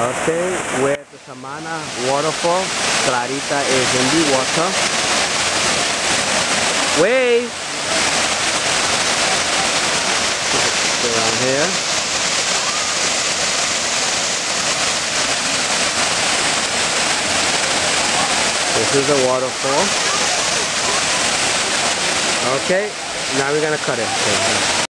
Okay, where the Samana waterfall. Clarita is in the water. Wave! Around here. This is a waterfall. Okay, now we're gonna cut it.